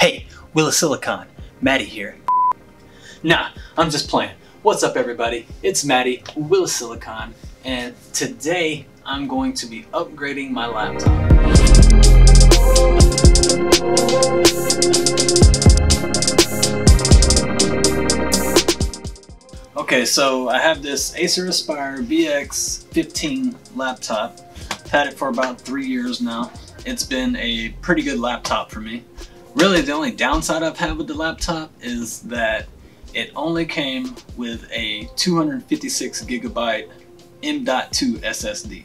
Hey, WilliSilicon, Maddie here. Nah, I'm just playing. What's up everybody? It's Maddie, WilliSilicon, and today I'm going to be upgrading my laptop. Okay, so I have this Acer Aspire VX15 laptop. I've had it for about three years now. It's been a pretty good laptop for me. Really, the only downside I've had with the laptop is that it only came with a 256 gigabyte M.2 SSD.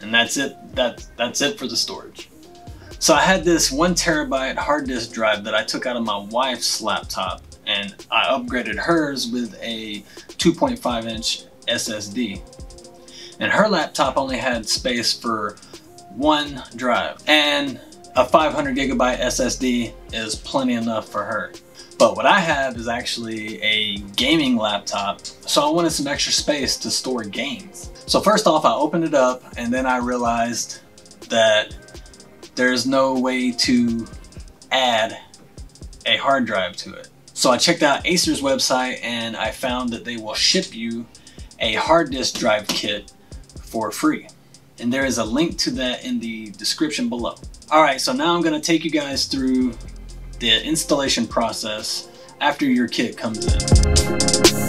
And that's it. That's, that's it for the storage. So I had this one terabyte hard disk drive that I took out of my wife's laptop and I upgraded hers with a 2.5 inch SSD. And her laptop only had space for one drive and a 500 gigabyte SSD is plenty enough for her. But what I have is actually a gaming laptop, so I wanted some extra space to store games. So first off, I opened it up and then I realized that there's no way to add a hard drive to it. So I checked out Acer's website and I found that they will ship you a hard disk drive kit for free and there is a link to that in the description below. Alright, so now I'm to take you guys through the installation process after your kit comes in.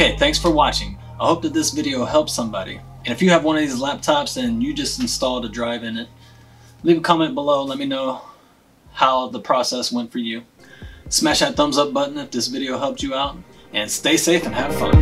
Okay, thanks for watching. I hope that this video helps somebody. And if you have one of these laptops and you just installed a drive in it, leave a comment below. Let me know how the process went for you. Smash that thumbs up button if this video helped you out. And stay safe and have fun.